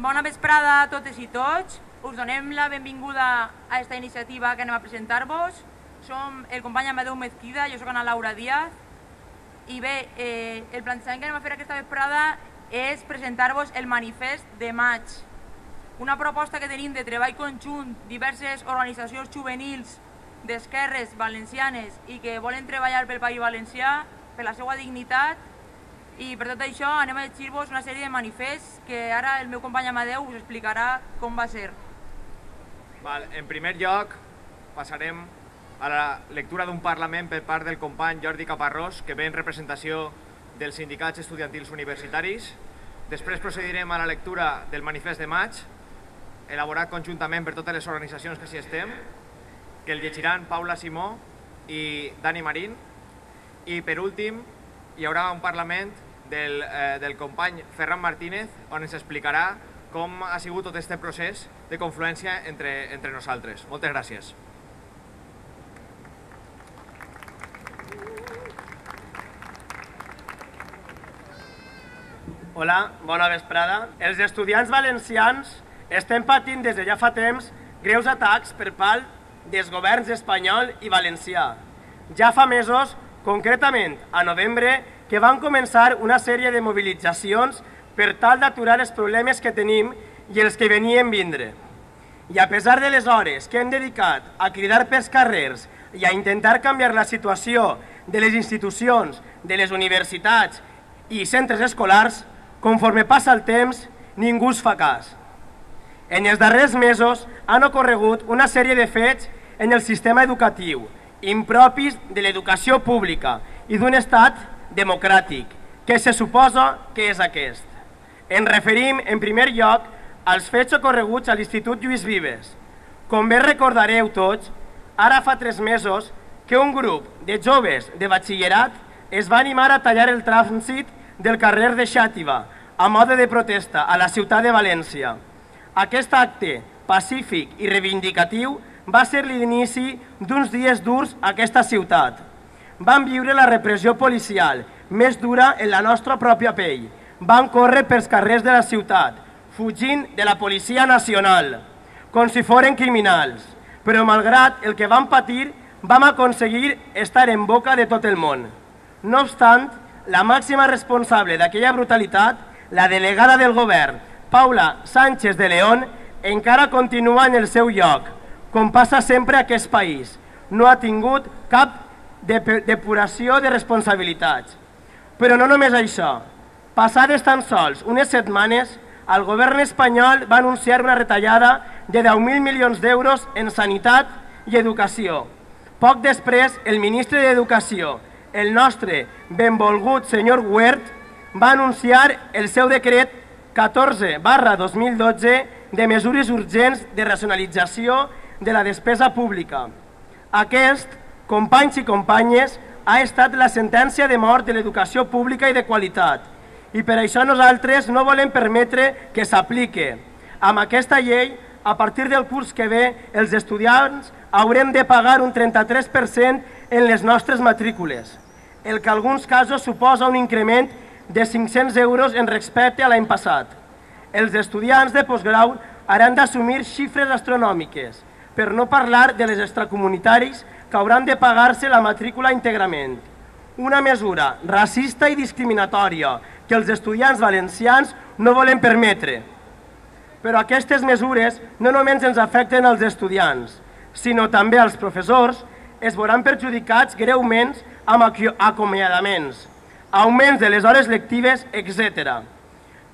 Bona vesprada a totes i tots. Us donem la benvinguda a aquesta iniciativa que anem a presentar-vos. Som el company Amadeu Mezquida, jo sóc Ana Laura Díaz. I bé, eh, el plantejament que anem a fer aquesta vesprada és presentar-vos el manifest de maig. Una proposta que tenim de treball conjunt diverses organitzacions juvenils d'esquerres valencianes i que volen treballar pel País Valencià, per la seva dignitat i per tot això anem a llegir-vos una sèrie de manifests que ara el meu company Amadeu us explicarà com va ser. Val, en primer lloc, passarem a la lectura d'un Parlament per part del company Jordi Caparrós, que ve en representació dels sindicats estudiantils universitaris. Després procedirem a la lectura del manifest de maig, elaborat conjuntament per totes les organitzacions que s'hi estem, que el llegiran Paula Simó i Dani Marín. I per últim, hi haurà un Parlament del, eh, del company Ferran Martínez, on ens explicarà com ha sigut tot aquest procés de confluència entre, entre nosaltres. Moltes gràcies. Hola, bona vesprada. Els estudiants valencians estem patint des de ja fa temps greus atacs per part dels governs espanyol i valencià. Ja fa mesos, concretament a novembre, que van començar una sèrie de mobilitzacions per tal d'aturar els problemes que tenim i els que venien vindre. I a pesar de les hores que hem dedicat a cridar pels carrers i a intentar canviar la situació de les institucions, de les universitats i centres escolars, conforme passa el temps, ningú es fa cas. En els darrers mesos han ocorregut una sèrie de fets en el sistema educatiu, impropis de l'educació pública i d'un estat democràtic, que se suposa que és aquest. En referim, en primer lloc, als fets ocorreguts a l'Institut Lluís Vives. Com bé recordareu tots, ara fa tres mesos que un grup de joves de batxillerat es va animar a tallar el trànsit del carrer de Xàtiva a mode de protesta a la ciutat de València. Aquest acte pacífic i reivindicatiu va ser l'inici d'uns dies durs a aquesta ciutat. Vam viure la repressió policial més dura en la nostra pròpia pell. Van córrer pels carrers de la ciutat, fugint de la Policia Nacional, com si foren criminals. Però malgrat el que vam patir, vam aconseguir estar en boca de tot el món. No obstant, la màxima responsable d'aquella brutalitat, la delegada del govern, Paula Sánchez de León, encara continua en el seu lloc, com passa sempre a aquest país. No ha tingut cap depuració de responsabilitats. Però no només això. Passades tan sols unes setmanes, el govern espanyol va anunciar una retallada de 10.000 milions d'euros en sanitat i educació. Poc després, el ministre d'Educació, el nostre benvolgut senyor Huert, va anunciar el seu decret 14 barra 2012 de mesures urgents de racionalització de la despesa pública. Aquest, companys i companyes, ha estat la sentència de mort de l'educació pública i de qualitat. I per això nosaltres no volem permetre que s'aplique. Amb aquesta llei, a partir del curs que ve, els estudiants haurem de pagar un 33% en les nostres matrícules, el que en alguns casos suposa un increment de 500 euros en respecte a l'any passat. Els estudiants de postgrau hauran d'assumir xifres astronòmiques, per no parlar de les extracomunitaris que hauran de pagar-se la matrícula íntegrament. Una mesura racista i discriminatòria que els estudiants valencians no volen permetre. Però aquestes mesures no només ens afecten als estudiants, sinó també als professors, es veuran perjudicats greument amb acomiadaments, augments de les hores lectives, etc.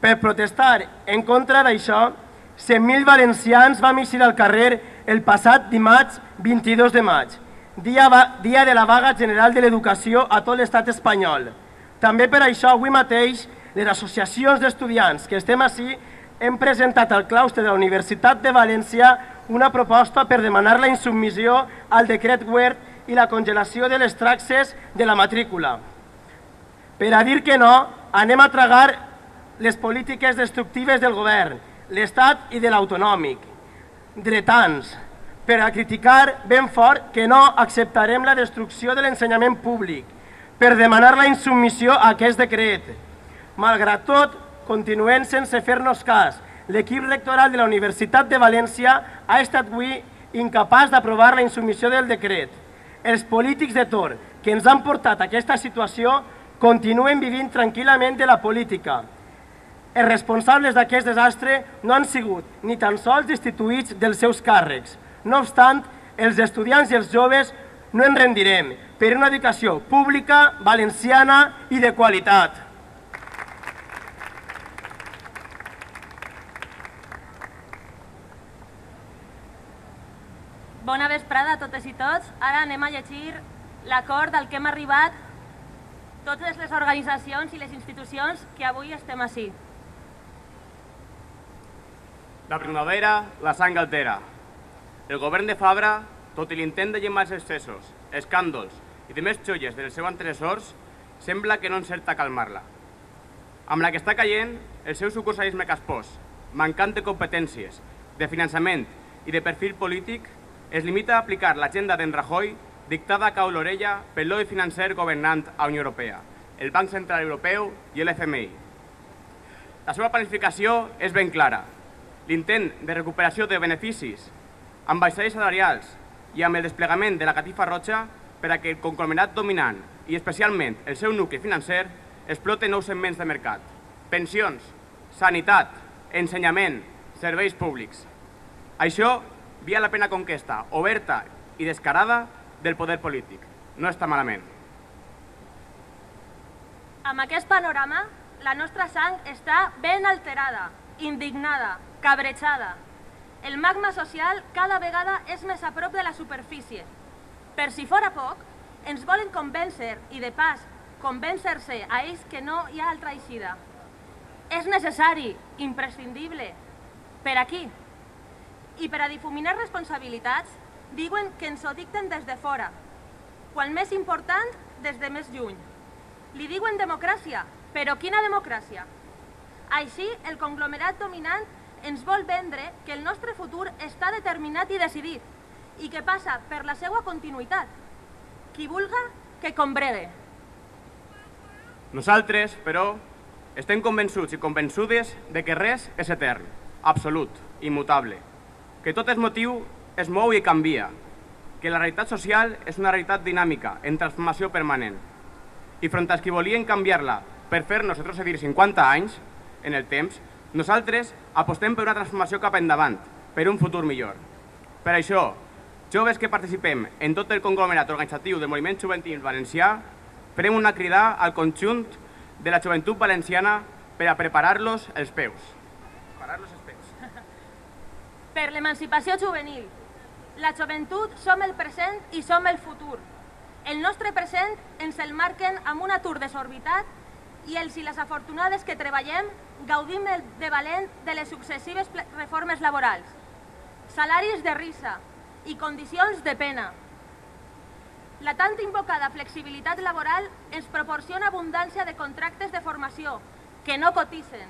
Per protestar en contra d'això, 100.000 valencians vam eixir al carrer el passat dimarts 22 de maig, dia, dia de la vaga general de l'educació a tot l'estat espanyol. També per això avui mateix les associacions d'estudiants que estem així hem presentat al claustre de la Universitat de València una proposta per demanar la insubmissió al decret WERT i la congelació de les taxes de la matrícula. Per a dir que no, anem a tragar les polítiques destructives del govern, l'Estat i de l'autonòmic, dretans, per a criticar ben fort que no acceptarem la destrucció de l'ensenyament públic, per demanar la insubmissió a aquest decret. Malgrat tot, continuem sense fer-nos cas l'equip rectoral de la Universitat de València ha estat avui incapaç d'aprovar la insubmissió del decret. Els polítics de Tor que ens han portat a aquesta situació continuen vivint tranquil·lament de la política. Els responsables d'aquest desastre no han sigut ni tan sols destituïts dels seus càrrecs. No obstant, els estudiants i els joves no en rendirem per una educació pública, valenciana i de qualitat. Bona vesprada a totes i tots. Ara anem a llegir l'acord al que hem arribat totes les organitzacions i les institucions que avui estem així. La primavera, la sang altera. El govern de Fabra, tot i l'intent de llemar els excessos, escàndols i de més xolles dels seus antecessors, sembla que no encerta calmar-la. Amb la que està caient, el seu sucursalisme caspós, mancant de competències, de finançament i de perfil polític, es limita a aplicar l'agenda d'en Rajoy dictada a cau l'orella pel lobby financer governant a Unió Europea, el Banc Central Europeu i l'FMI. La seva planificació és ben clara. L'intent de recuperació de beneficis amb baixades salarials i amb el desplegament de la catifa roja per a que el conglomerat dominant i especialment el seu nucli financer explote nous segments de mercat. Pensions, sanitat, ensenyament, serveis públics. Això via la pena conquesta oberta i descarada del poder polític. No està malament. Amb aquest panorama, la nostra sang està ben alterada, indignada, cabrejada. El magma social cada vegada és més a prop de la superfície. Per si fora poc, ens volen convèncer i de pas convèncer-se a ells que no hi ha altra eixida. És necessari, imprescindible. Per aquí. I per a difuminar responsabilitats, diuen que ens ho dicten des de fora. Quan més important, des de més lluny. Li diuen democràcia, però quina democràcia? Així, el conglomerat dominant ens vol vendre que el nostre futur està determinat i decidit i que passa per la seva continuïtat. Qui vulga, que combregue. Nosaltres, però, estem convençuts i convençudes de que res és etern, absolut, immutable, que tot és motiu, es mou i canvia, que la realitat social és una realitat dinàmica, en transformació permanent. I front als qui volien canviar-la per fer-nos retrocedir 50 anys en el temps, nosaltres apostem per una transformació cap endavant, per un futur millor. Per això, joves que participem en tot el conglomerat organitzatiu del moviment juvenil valencià, farem una crida al conjunt de la joventut valenciana per a preparar-los els peus. Preparar-los els peus. Per l'emancipació juvenil. La joventut som el present i som el futur. El nostre present ens el marquen amb un atur desorbitat i els i les afortunades que treballem gaudim de valent de les successives reformes laborals, salaris de risa i condicions de pena. La tant invocada flexibilitat laboral ens proporciona abundància de contractes de formació que no cotitzen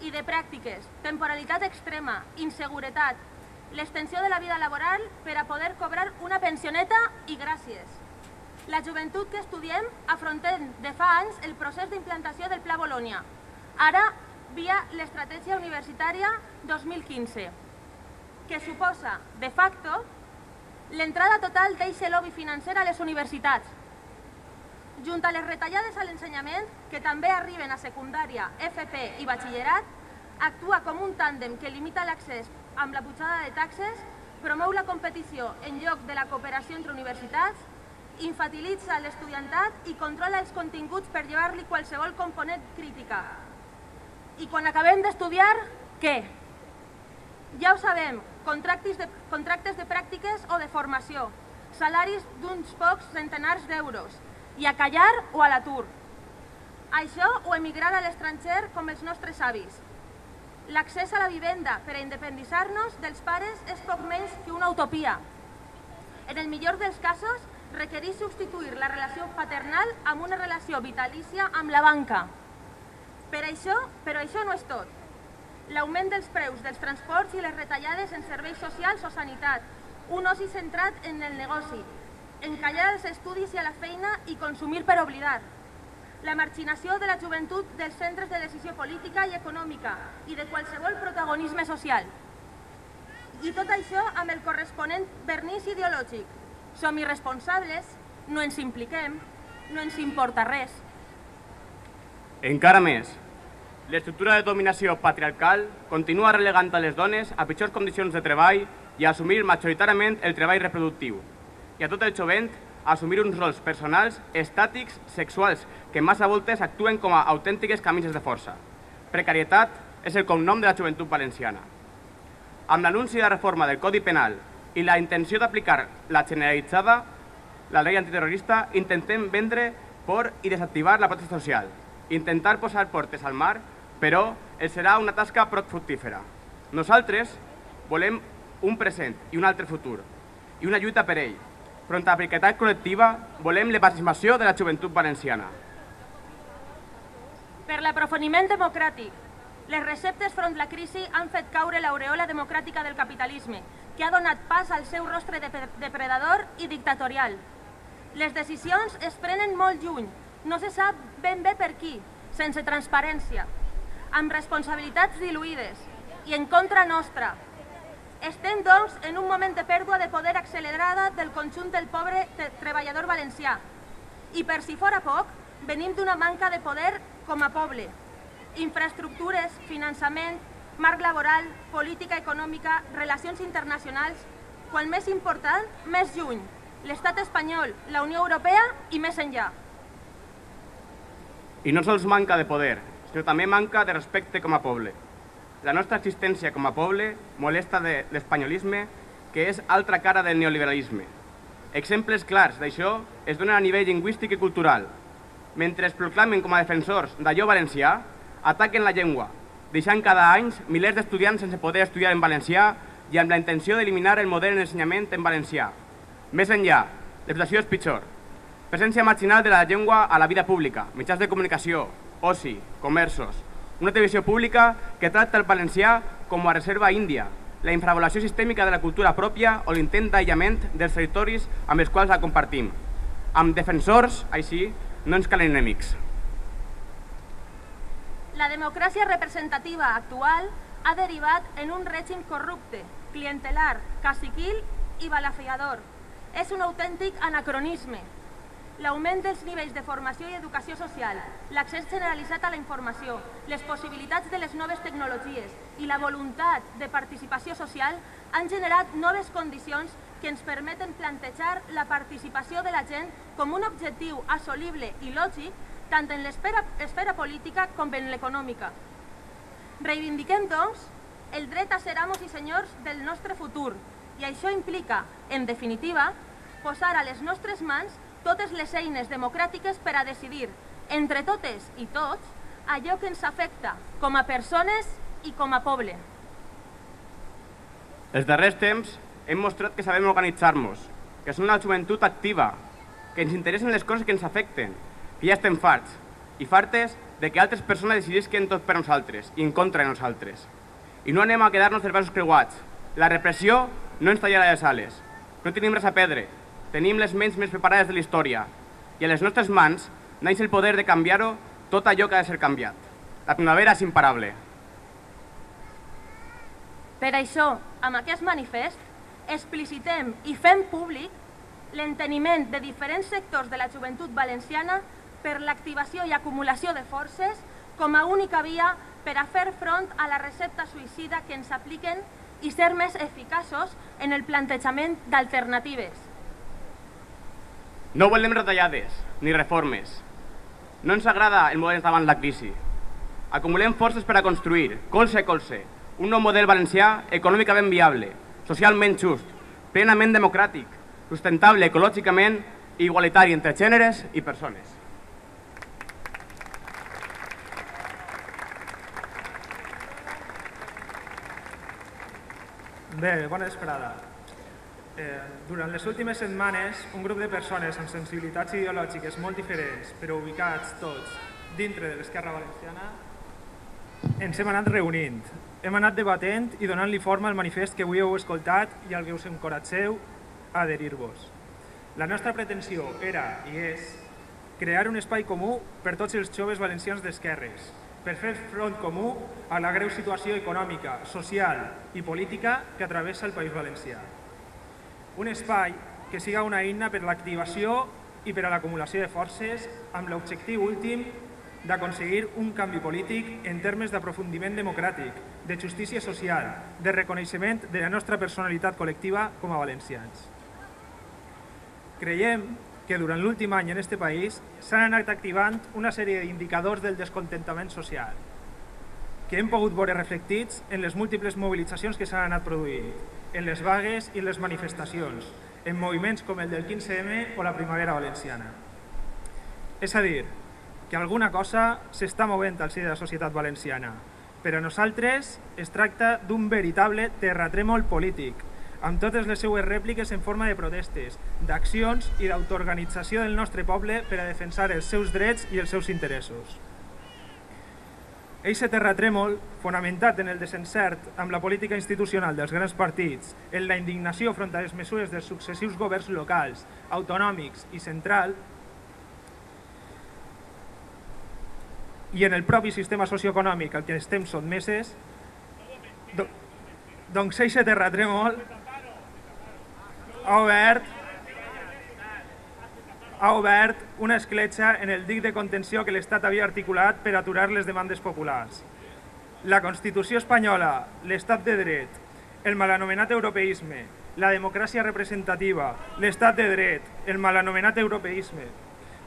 i de pràctiques, temporalitat extrema, inseguretat, l'extensió de la vida laboral per a poder cobrar una pensioneta i gràcies. La joventut que estudiem afrontem de fa anys el procés d'implantació del Pla Bolònia. Ara via l'Estratègia Universitària 2015, que suposa, de facto, l'entrada total d'eixe lobby financer a les universitats, junt a les retallades a l'ensenyament, que també arriben a secundària, FP i batxillerat, actua com un tàndem que limita l'accés amb la pujada de taxes, promou la competició en lloc de la cooperació entre universitats, infantilitza l'estudiantat i controla els continguts per llevar-li qualsevol component crítica, i quan acabem d'estudiar, què? Ja ho sabem, contractes de, contractes de pràctiques o de formació, salaris d'uns pocs centenars d'euros, i a callar o a l'atur. Això o emigrar a l'estranger com els nostres avis. L'accés a la vivenda per a independitzar-nos dels pares és poc més que una utopia. En el millor dels casos, requereix substituir la relació paternal amb una relació vitalícia amb la banca, per això, però això no és tot. L'augment dels preus dels transports i les retallades en serveis socials o sanitat, un oci centrat en el negoci, encallar els estudis i a la feina i consumir per oblidar. la marginació de la joventut dels centres de decisió política i econòmica i de qualsevol protagonisme social. I tot això amb el corresponent vernís ideològic. Som irresponsables, no ens impliquem, no ens importa res. Encara més, l'estructura de dominació patriarcal continua relegant a les dones a pitjors condicions de treball i a assumir majoritàriament el treball reproductiu, i a tot el jovent a assumir uns rols personals estàtics sexuals que massa voltes actuen com a autèntiques camises de força. Precarietat és el cognom de la joventut valenciana. Amb l'anunci de reforma del Codi Penal i la intenció d'aplicar la generalitzada, la llei antiterrorista, intentem vendre por i desactivar la protesta social. Intentar posar portes al mar, però el serà una tasca prou fructífera. Nosaltres volem un present i un altre futur, i una lluita per ell. Front a la precarietat col·lectiva, volem l'emancipació de la joventut valenciana. Per l'aprofundiment democràtic, les receptes front la crisi han fet caure l'aureola democràtica del capitalisme, que ha donat pas al seu rostre depredador i dictatorial. Les decisions es prenen molt lluny, no se sap ben bé per qui, sense transparència, amb responsabilitats diluïdes i en contra nostra. Estem, doncs, en un moment de pèrdua de poder accelerada del conjunt del pobre treballador valencià. I per si fora poc, venim d'una manca de poder com a poble. Infraestructures, finançament, marc laboral, política econòmica, relacions internacionals, quan més important, més lluny, l'estat espanyol, la Unió Europea i més enllà. I no sols manca de poder, sinó també manca de respecte com a poble. La nostra existència com a poble molesta de l'espanyolisme, que és altra cara del neoliberalisme. Exemples clars d'això es donen a nivell lingüístic i cultural. Mentre es proclamen com a defensors d'allò valencià, ataquen la llengua, deixant cada any milers d'estudiants sense poder estudiar en valencià i amb la intenció d'eliminar el model d'ensenyament en valencià. Més enllà, l'explotació és pitjor. Presència marginal de la llengua a la vida pública, mitjans de comunicació, oci, comerços, una televisió pública que tracta el valencià com a reserva índia, la infravolació sistèmica de la cultura pròpia o l'intent d'aïllament dels territoris amb els quals la compartim. Amb defensors, així, no ens calen enemics. La democràcia representativa actual ha derivat en un règim corrupte, clientelar, caciquil i balafiador. És un autèntic anacronisme. L'augment dels nivells de formació i educació social, l'accés generalitzat a la informació, les possibilitats de les noves tecnologies i la voluntat de participació social han generat noves condicions que ens permeten plantejar la participació de la gent com un objectiu assolible i lògic tant en l'esfera política com en l'econòmica. Reivindiquem, doncs, el dret a ser amos i senyors del nostre futur i això implica, en definitiva, posar a les nostres mans totes les eines democràtiques per a decidir, entre totes i tots, allò que ens afecta com a persones i com a poble. Els darrers temps hem mostrat que sabem organitzar-nos, que som una joventut activa, que ens interessen les coses que ens afecten, que ja estem farts, i fartes de que altres persones decidisquen tot per nosaltres i en contra de nosaltres. I no anem a quedar-nos els braços creuats. La repressió no ens tallarà les ales. No tenim res a perdre. Tenim les ments més preparades de la història. I a les nostres mans naix el poder de canviar-ho tot allò que ha de ser canviat. La primavera és imparable. Per això, amb aquest manifest, explicitem i fem públic l'enteniment de diferents sectors de la joventut valenciana per l'activació i acumulació de forces com a única via per a fer front a la recepta suïcida que ens apliquen i ser més eficaços en el plantejament d'alternatives. No volem retallades ni reformes. No ens agrada el model davant la crisi. Acumulem forces per a construir, colze a colze, un nou model valencià econòmicament viable, socialment just, plenament democràtic, sustentable ecològicament i igualitari entre gèneres i persones. Bé, bona vesprada. Eh, durant les últimes setmanes, un grup de persones amb sensibilitats ideològiques molt diferents, però ubicats tots dintre de l'esquerra valenciana, ens hem anat reunint. Hem anat debatent i donant-li forma al manifest que avui heu escoltat i al que us encoratgeu a adherir-vos. La nostra pretensió era i és crear un espai comú per tots els joves valencians d'esquerres, per fer front comú a la greu situació econòmica, social i política que travessa el País Valencià. Un espai que siga una eina per l'activació i per a l'acumulació de forces amb l'objectiu últim d'aconseguir un canvi polític en termes d'aprofundiment democràtic, de justícia social, de reconeixement de la nostra personalitat col·lectiva com a valencians. Creiem que durant l'últim any en este país s'han anat activant una sèrie d'indicadors del descontentament social que hem pogut veure reflectits en les múltiples mobilitzacions que s'han anat produint, en les vagues i les manifestacions, en moviments com el del 15M o la Primavera Valenciana. És a dir, que alguna cosa s'està movent al si de la societat valenciana, però a nosaltres es tracta d'un veritable terratrèmol polític, amb totes les seues rèpliques en forma de protestes, d'accions i d'autoorganització del nostre poble per a defensar els seus drets i els seus interessos. Eixe terratrèmol, fonamentat en el desencert amb la política institucional dels grans partits, en la indignació front a les mesures dels successius governs locals, autonòmics i central, i en el propi sistema socioeconòmic al que estem sotmeses, do, doncs eixe terratrèmol ha obert ha obert una escletxa en el dic de contenció que l'Estat havia articulat per aturar les demandes populars. La Constitució espanyola, l'Estat de dret, el malanomenat europeisme, la democràcia representativa, l'Estat de dret, el malanomenat europeisme,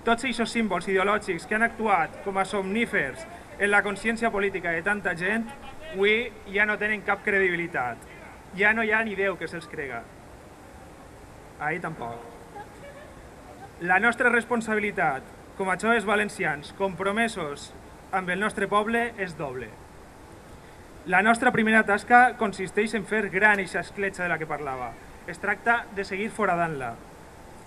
tots aquests símbols ideològics que han actuat com a somnífers en la consciència política de tanta gent, avui ja no tenen cap credibilitat. Ja no hi ha ni Déu que se'ls crega. Ahir tampoc. La nostra responsabilitat com a joves valencians compromesos amb el nostre poble és doble. La nostra primera tasca consisteix en fer gran aquesta escletxa de la que parlava. Es tracta de seguir foradant-la,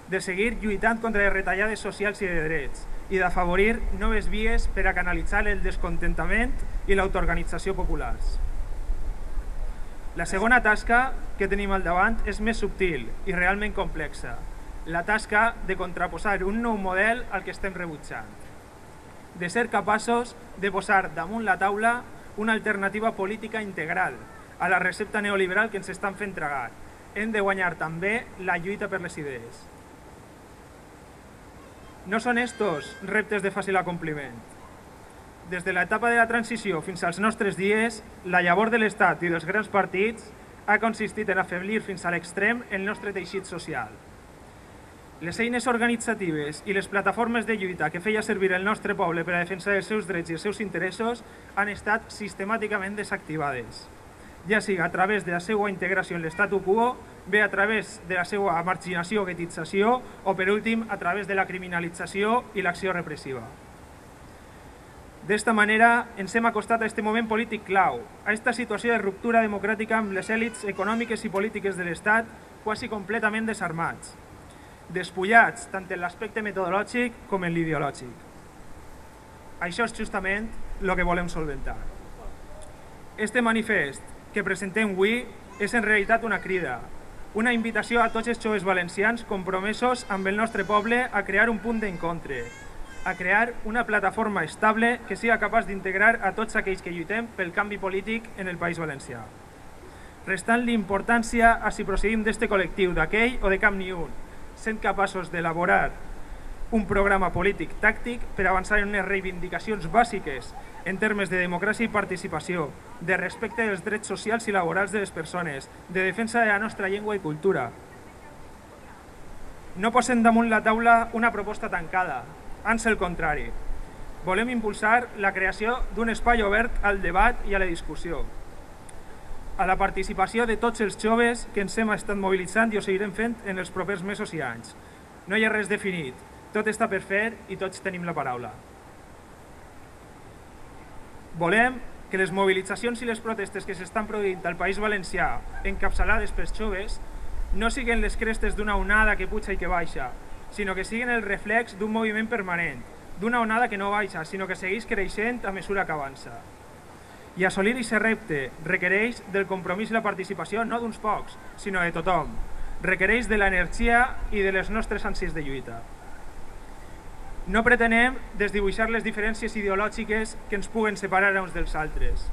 de seguir lluitant contra les retallades socials i de drets i d'afavorir noves vies per a canalitzar el descontentament i l'autoorganització populars. La segona tasca que tenim al davant és més subtil i realment complexa, la tasca de contraposar un nou model al que estem rebutjant, de ser capaços de posar damunt la taula una alternativa política integral a la recepta neoliberal que ens estan fent tragar. Hem de guanyar també la lluita per les idees. No són estos reptes de fàcil acompliment. Des de l'etapa de la transició fins als nostres dies, la llavor de l'Estat i dels grans partits ha consistit en afeblir fins a l'extrem el nostre teixit social. Les eines organitzatives i les plataformes de lluita que feia servir el nostre poble per a defensar els seus drets i els seus interessos han estat sistemàticament desactivades, ja sigui a través de la seva integració en l'estatu quo bé a través de la seva marginació o guetització o, per últim, a través de la criminalització i l'acció repressiva. D'esta manera, ens hem acostat a aquest moment polític clau, a aquesta situació de ruptura democràtica amb les èlits econòmiques i polítiques de l'Estat quasi completament desarmats, despullats tant en l'aspecte metodològic com en l'ideològic. Això és justament el que volem solventar. Este manifest que presentem avui és en realitat una crida, una invitació a tots els joves valencians compromesos amb el nostre poble a crear un punt d'encontre, a crear una plataforma estable que sigui capaç d'integrar a tots aquells que lluitem pel canvi polític en el País Valencià. Restant l'importància a si procedim d'este col·lectiu, d'aquell o de cap ni un, sent capaços d'elaborar un programa polític tàctic per avançar en unes reivindicacions bàsiques en termes de democràcia i participació, de respecte dels drets socials i laborals de les persones, de defensa de la nostra llengua i cultura. No posem damunt la taula una proposta tancada, ans el contrari. Volem impulsar la creació d'un espai obert al debat i a la discussió, a la participació de tots els joves que ens hem estat mobilitzant i ho seguirem fent en els propers mesos i anys. No hi ha res definit, tot està per fer i tots tenim la paraula. Volem que les mobilitzacions i les protestes que s'estan produint al País Valencià, encapçalades pels joves, no siguin les crestes d'una onada que puja i que baixa, sinó que siguin el reflex d'un moviment permanent, d'una onada que no baixa, sinó que segueix creixent a mesura que avança. I assolir aquest repte requereix del compromís i la participació no d'uns pocs, sinó de tothom. Requereix de l'energia i de les nostres ànsies de lluita. No pretenem desdibuixar les diferències ideològiques que ens puguen separar uns dels altres.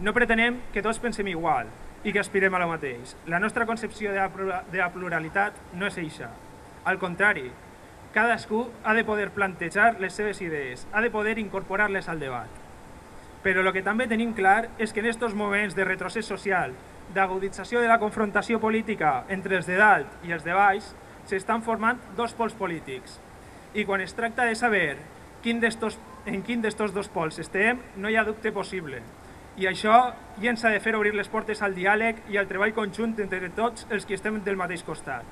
No pretenem que tots pensem igual i que aspirem a lo mateix. La nostra concepció de la pluralitat no és eixa. Al contrari, cadascú ha de poder plantejar les seves idees, ha de poder incorporar-les al debat. Però el que també tenim clar és que en aquests moments de retrocés social, d'agudització de la confrontació política entre els de dalt i els de baix, s'estan formant dos pols polítics, i quan es tracta de saber quin en quin d'estos dos pols estem, no hi ha dubte possible. I això ja ens ha de fer obrir les portes al diàleg i al treball conjunt entre tots els que estem del mateix costat.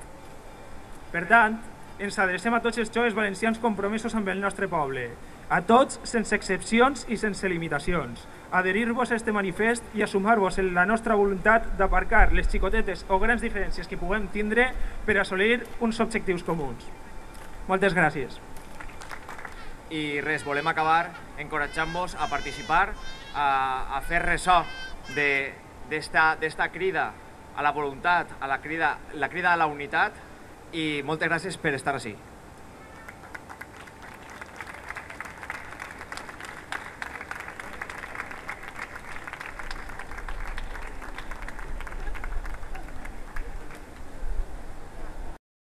Per tant, ens adrecem a tots els joves valencians compromesos amb el nostre poble, a tots sense excepcions i sense limitacions, adherir-vos a este manifest i a sumar-vos en la nostra voluntat d'aparcar les xicotetes o grans diferències que puguem tindre per assolir uns objectius comuns. Moltes gràcies. I res, volem acabar encoratjant-vos a participar, a, a fer ressò d'esta crida a la voluntat, a la crida, la crida a la unitat i moltes gràcies per estar així.